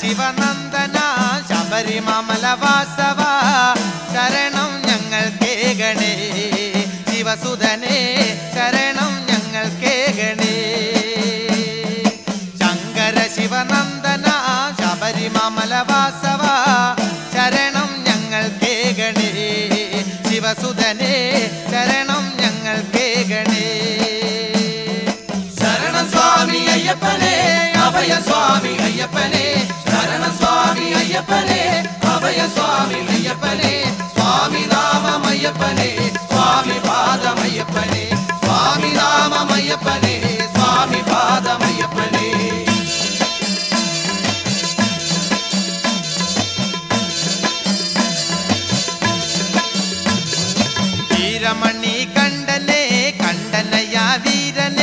ശിവനന്ദന ശബരിമല വാസവ ശരണം ഞങ്ങൾ കേകണേ ശിവസുതനെ ശരണം ഞങ്ങൾ കേകണേ ശങ്കര ശിവനന്ദന ശബരിമല വാസവ ശരണം ഞങ്ങൾ കേകണേ ശിവസുതനെ ശരണം ഞങ്ങൾ കേകണേ ശരണം സ്വാമി അയ്യപ്പനെ. రామయ్యప్పనే స్వామి పాదమయ్యప్పనే స్వామి రామమయ్యప్పనే స్వామి పాదమయ్యప్పనే. వీరమణి కండనే కండనయ్య వీరన.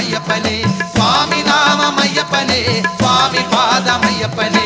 ஐயப்பனே சுவாமி நாமம் ஐயப்பனே சுவாமி பாதம் ஐயப்பனே